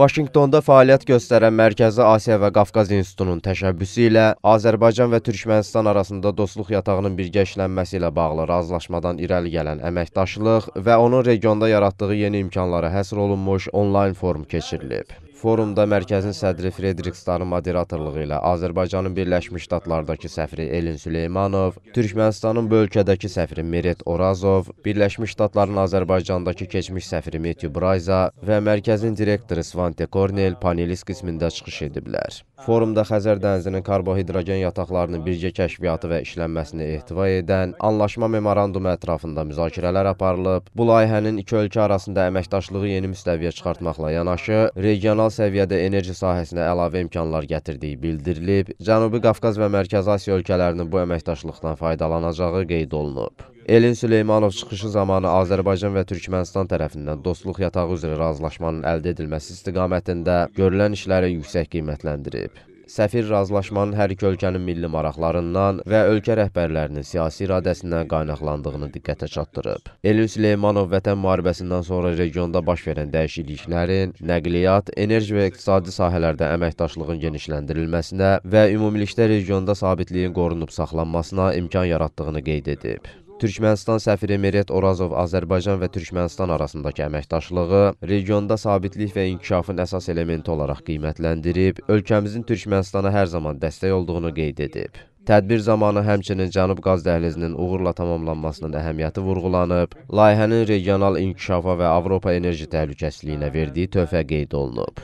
Vaşinqtonda fəaliyyət göstərən Mərkəzi Asiya və Qafqaz İnstitutunun təşəbbüsü ilə Azərbaycan və Türkmənistan arasında dostluq yatağının birgə işlənməsi ilə bağlı razılaşmadan irəli gələn əməkdaşlıq və onun regionda yaratdığı yeni imkanlara həsr olunmuş onlayn forum keçirilib. Forumda mərkəzin sədri Frederik Starın moderatorluğu ilə Azərbaycanın Birləşmiş Ştatlardakı səfiri Elin Süleymanov, Türkmənistanın bu ölkədəki səfiri Meret Orazov, Birləşmiş Ştatların Azərbaycandakı keçmiş səfiri Metyu Brayza və mərkəzin direktoru Svante Kornel panelist qismində çıxış ediblər. Forumda Xəzər dənizinin karbohidrogen yataqlarının birgə kəşfiyyatı və işlənməsini ehtiva edən anlaşma memorandumu ətrafında müzakirələr aparılıb. Bu layihənin iki ölkə arasında əməkdaşlığı yeni müstəviyə çıxartmaqla yanaşı, regional səviyyədə enerji sahəsinə əlavə imkanlar gətirdiyi bildirilib. Cənubi Qafqaz və Mərkəzi Asiya ölkələrinin bu əməkdaşlıqdan faydalanacağı qeyd olunub. Elin Süleymanov çıxışı zamanı Azərbaycan və Türkmənistan tərəfindən dostluq yatağı üzrə razılaşmanın əldə edilməsi istiqamətində görülən işləri yüksək qiymətləndirib. Səfir razılaşmanın hər iki ölkənin milli maraqlarından və ölkə rəhbərlərinin siyasi iradəsindən qaynaqlandığını diqqətə çatdırıb. Elin Süleymanov vətən müharibəsindən sonra regionda baş verən dəyişikliklərin nəqliyyat, enerji və iqtisadi sahələrdə əməkdaşlığın genişləndirilməsinə və ümumilikdə regionda sabitliyin qorunub saxlanmasına imkan yaratdığını qeyd edib. Türkmənistan səfiri Meret Orazov Azərbaycan və Türkmənistan arasındakı əməkdaşlığı regionda sabitlik və inkişafın əsas elementi olaraq qiymətləndirib, ölkəmizin Türkmənistana hər zaman dəstək olduğunu qeyd edib. Tədbir zamanı həmçinin Cənub qaz dəhlizinin uğurla tamamlanmasının əhəmiyyəti vurğulanıb, layihənin regional inkişafa və Avropa enerji təhlükəsizliyinə verdiyi töhfə qeyd olunub.